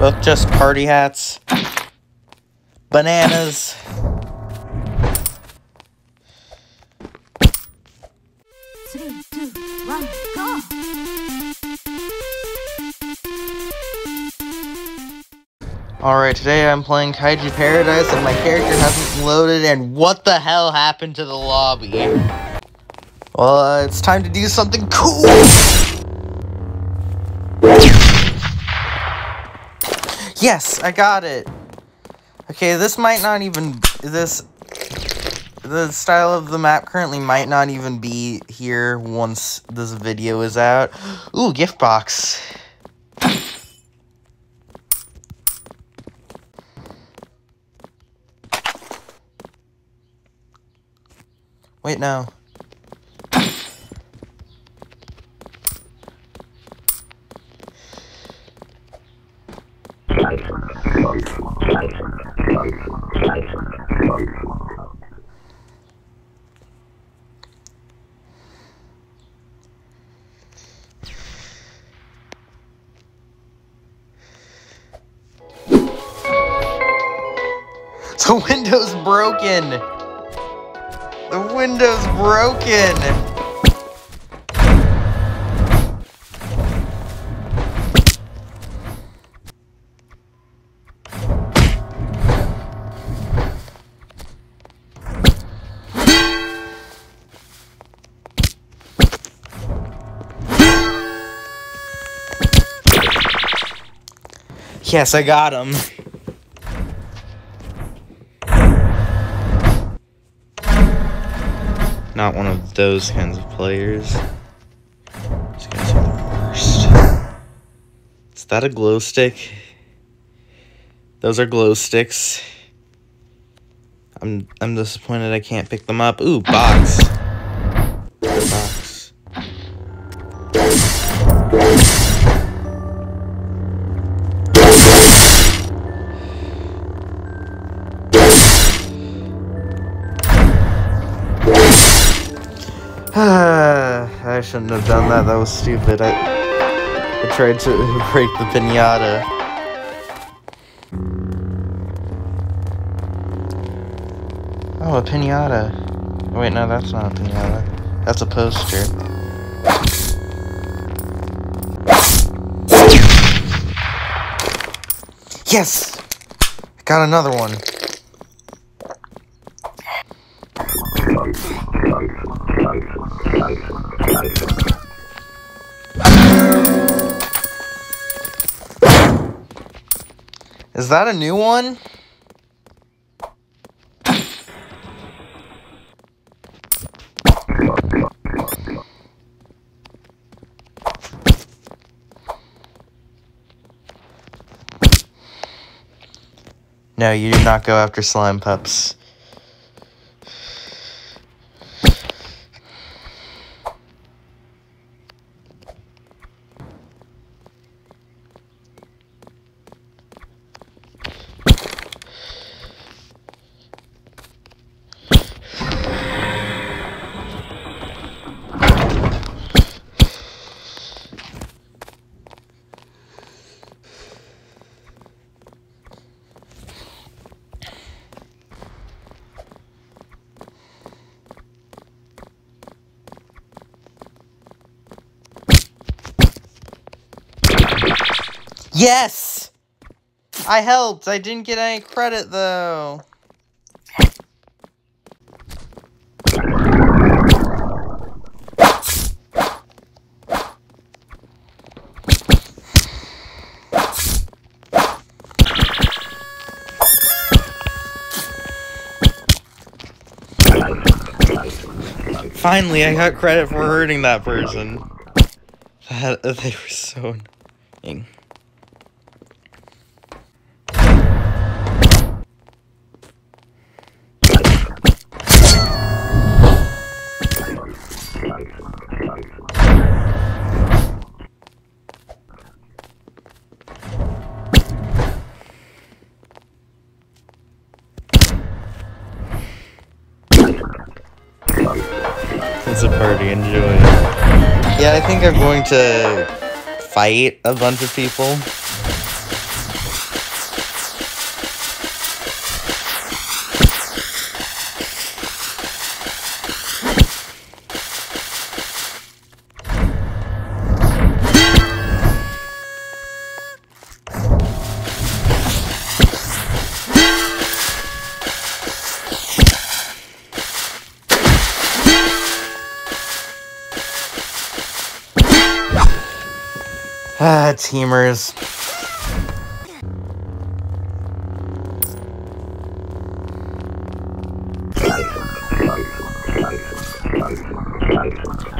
Both just party hats. Bananas. Alright, today I'm playing Kaiju Paradise and my character hasn't loaded and what the hell happened to the lobby? Well, uh, it's time to do something cool! Yes, I got it! Okay, this might not even, this, the style of the map currently might not even be here once this video is out. Ooh, gift box. Wait, no. The window's broken! The window's broken! Yes, I got him. Not one of those kinds of players. These guys are the worst. Is that a glow stick? Those are glow sticks. I'm I'm disappointed I can't pick them up. Ooh, box. Shouldn't have done that. That was stupid. I, I tried to break the pinata. Oh, a pinata. Wait, no, that's not a pinata. That's a poster. Yes! I got another one. Is that a new one? No, you do not go after slime pups. Yes! I helped. I didn't get any credit though. Finally, I got credit for hurting that person. That, they were so annoying. Enjoy. Yeah, I think I'm going to fight a bunch of people. Teamers.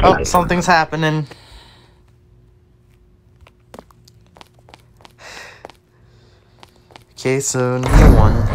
Oh, something's happening. Okay, so new one.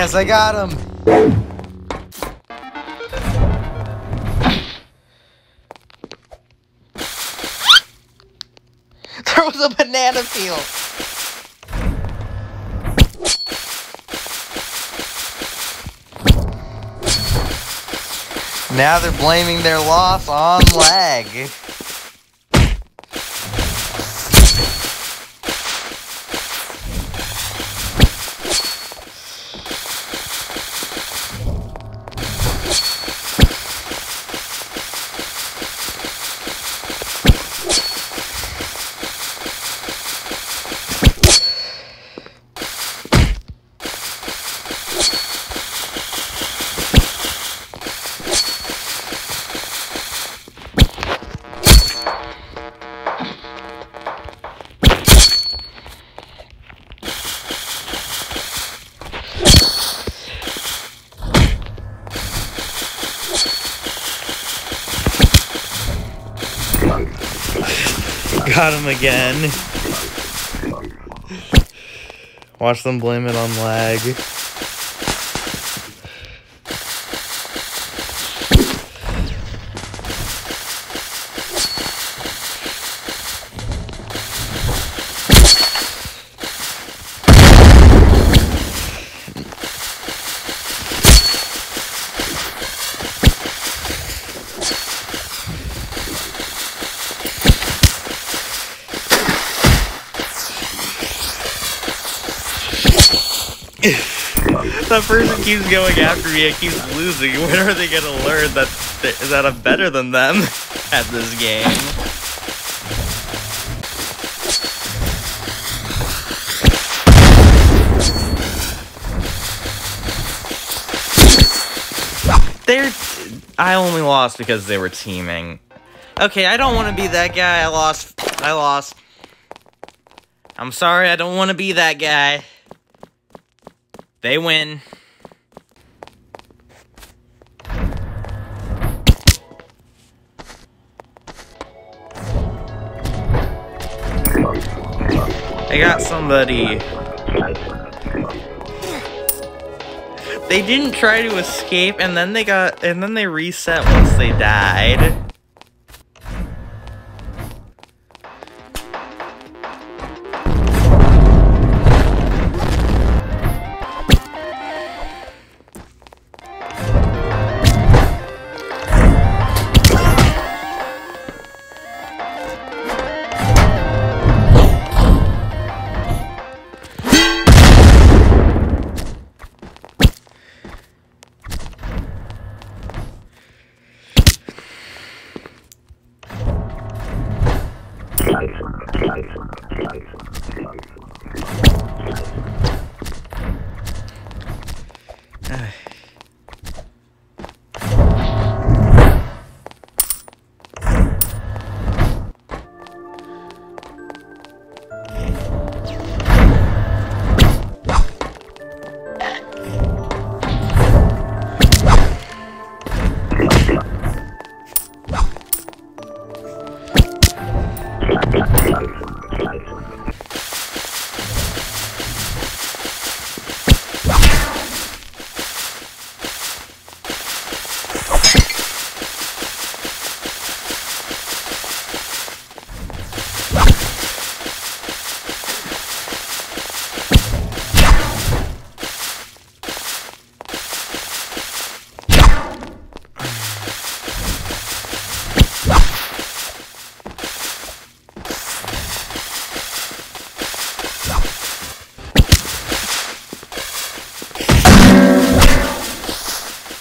Yes, I got him. There was a banana peel. Now they're blaming their loss on lag. Got him again. Watch them blame it on lag. that person keeps going after me and keeps losing. When are they gonna learn that that I'm better than them at this game? They're. I only lost because they were teaming. Okay, I don't want to be that guy. I lost. I lost. I'm sorry, I don't want to be that guy. They win. I got somebody. They didn't try to escape and then they got and then they reset once they died.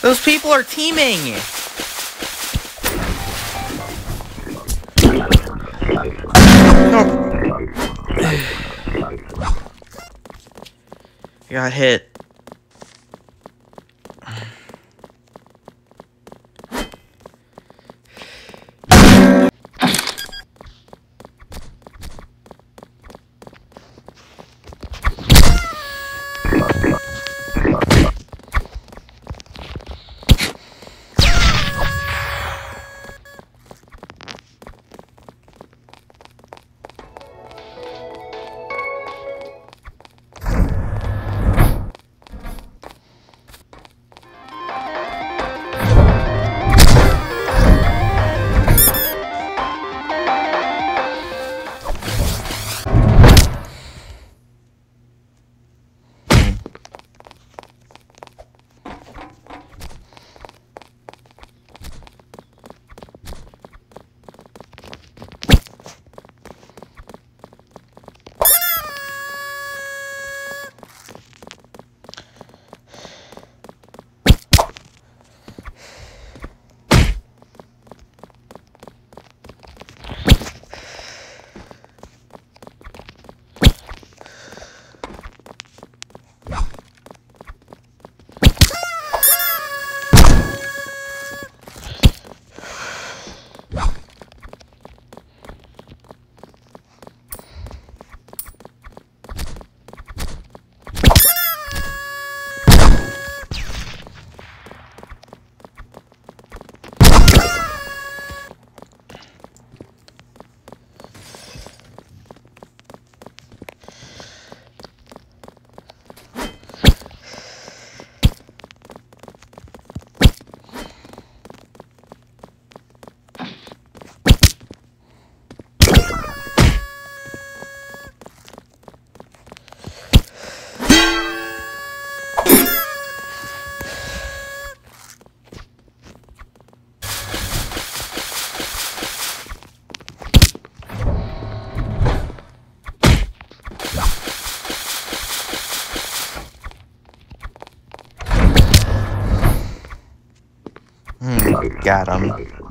Those people are teaming! No. Got hit. Got him.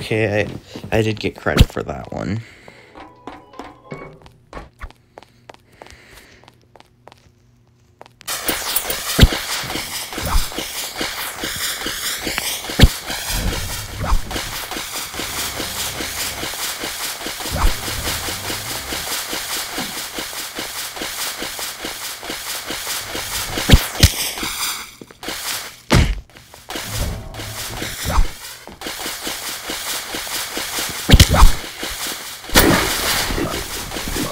Okay, I I did get credit for that one.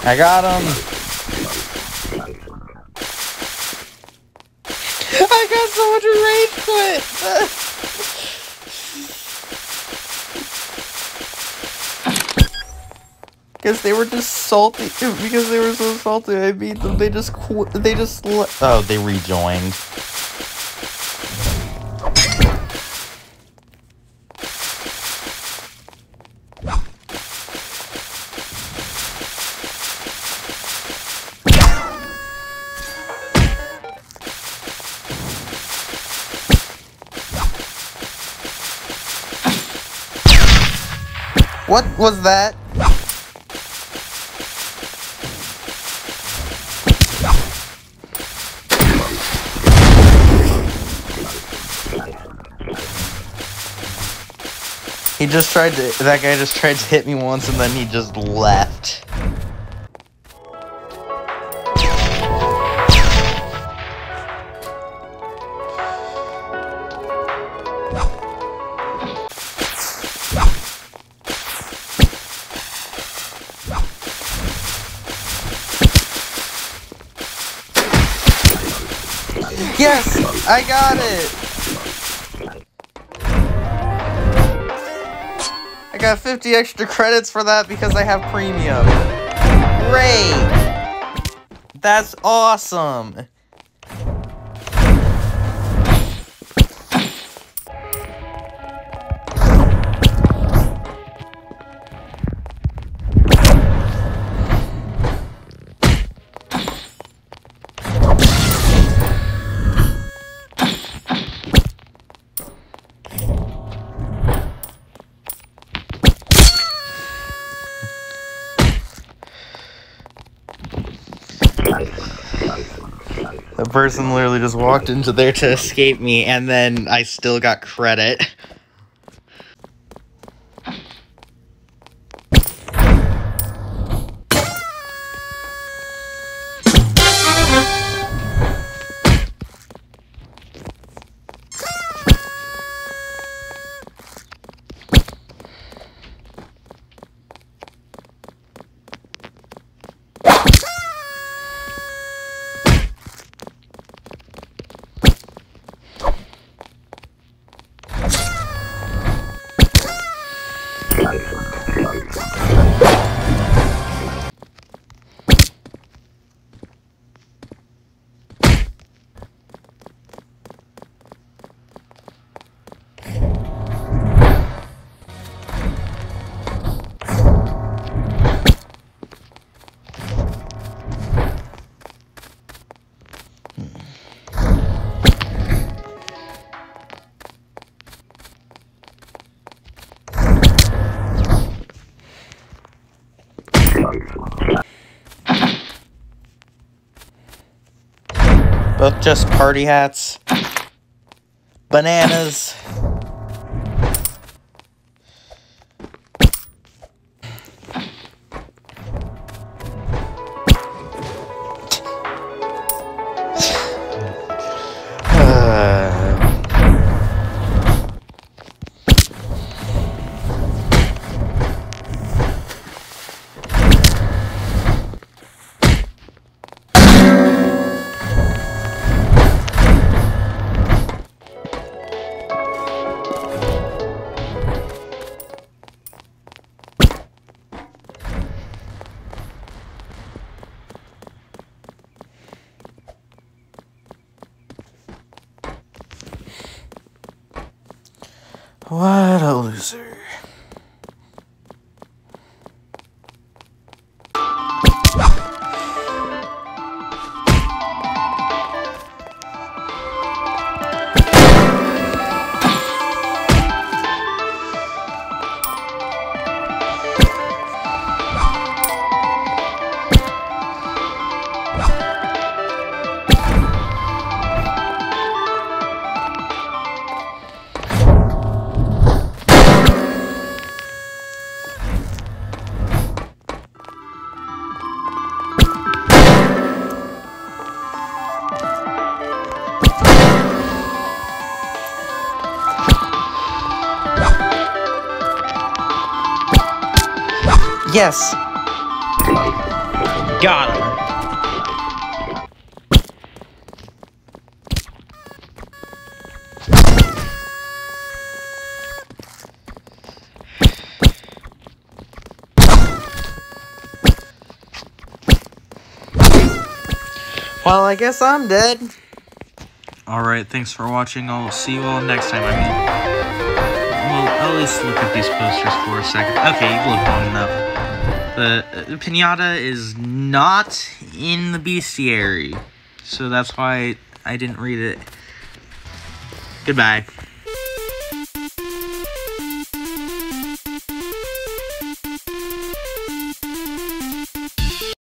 I got him. I got so much rage quit. Because they were just salty. Because they were so salty, I beat them. They just qu- They just. Oh, they rejoined. What was that? He just tried to, that guy just tried to hit me once and then he just left. Yes! I got it! I got 50 extra credits for that because I have premium. Great! That's awesome! The person literally just walked into there to escape me, and then I still got credit. Both just party hats. Bananas. Yes. Got him. Well, I guess I'm dead. Alright, thanks for watching. I'll see you all next time. I mean, well, at least look at these posters for a second. Okay, you've looked long enough. The uh, pinata is not in the bestiary, so that's why I didn't read it. Goodbye.